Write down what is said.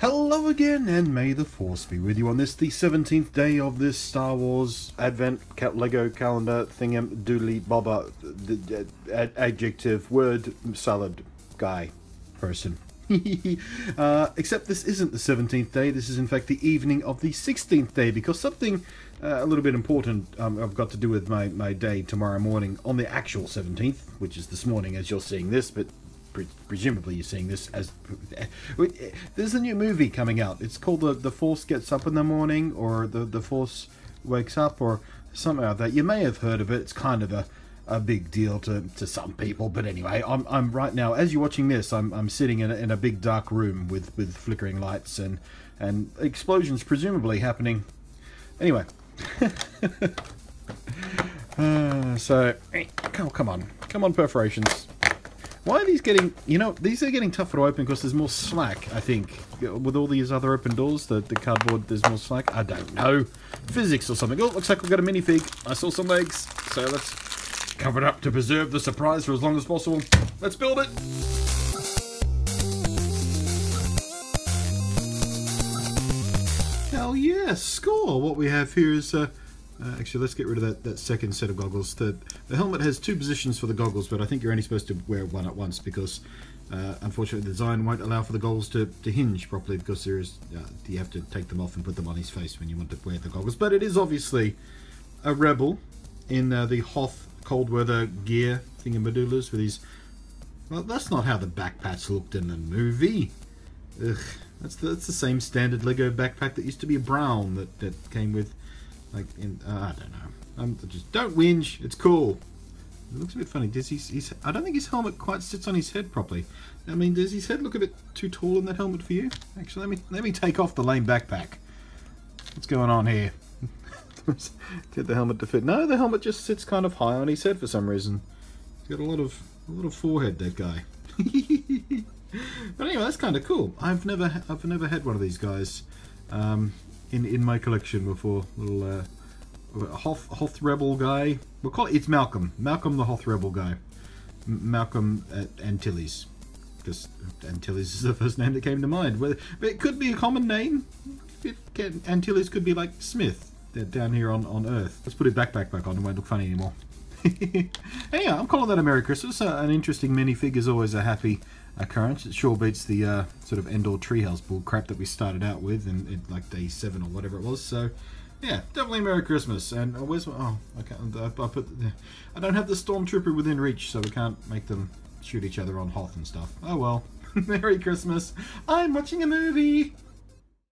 Hello again, and may the Force be with you on this, the 17th day of this Star Wars Advent Lego calendar thingam doodly bobber ad adjective word salad guy person. uh, except this isn't the 17th day, this is in fact the evening of the 16th day because something uh, a little bit important um, I've got to do with my, my day tomorrow morning on the actual 17th, which is this morning as you're seeing this, but presumably you're seeing this as there's a new movie coming out. It's called the the Force Gets Up in the Morning, or the the Force Wakes Up, or something like that. You may have heard of it. It's kind of a a big deal to, to some people, but anyway, I'm, I'm right now as you're watching this. I'm, I'm sitting in a, in a big dark room with, with flickering lights and and explosions presumably happening. Anyway, uh, so come come on, come on, perforations. Why are these getting... You know, these are getting tougher to open because there's more slack, I think. With all these other open doors, the, the cardboard, there's more slack. I don't know. Physics or something. Oh, looks like we've got a minifig. I saw some legs. So let's cover it up to preserve the surprise for as long as possible. Let's build it. Hell yes, score! What we have here is... Uh, uh, actually, let's get rid of that, that second set of goggles. The, the helmet has two positions for the goggles, but I think you're only supposed to wear one at once because, uh, unfortunately, the design won't allow for the goggles to, to hinge properly because there is uh, you have to take them off and put them on his face when you want to wear the goggles. But it is obviously a rebel in uh, the Hoth cold weather gear thingamadoodlers with his... Well, that's not how the backpacks looked in the movie. Ugh, that's the, that's the same standard Lego backpack that used to be brown that, that came with like, in, uh, I don't know. I'm just don't whinge. It's cool. It looks a bit funny. Does his, his, I don't think his helmet quite sits on his head properly. I mean, does his head look a bit too tall in that helmet for you? Actually, let me let me take off the lame backpack. What's going on here? Get the helmet to fit. No, the helmet just sits kind of high on his head for some reason. He's got a lot of a lot of forehead, that guy. but anyway, that's kind of cool. I've never I've never had one of these guys. Um, in in my collection before. Little uh, Hoth Hoth Rebel guy. We'll call it. It's Malcolm. Malcolm the Hoth Rebel guy. M Malcolm Antilles. Because Antilles is the first name that came to mind. But it could be a common name. Can, Antilles could be like Smith down here on, on Earth. Let's put his backpack back on. It won't look funny anymore. Anyhow, I'm calling that a Merry Christmas. Uh, an interesting minifig is always a happy occurrence. It sure beats the uh, sort of Endor treehouse bull crap that we started out with in, in, like day seven or whatever it was. So, yeah, definitely Merry Christmas. And uh, where's my, oh, I can't, I, I put, I don't have the Stormtrooper within reach, so we can't make them shoot each other on Hoth and stuff. Oh well. Merry Christmas. I'm watching a movie.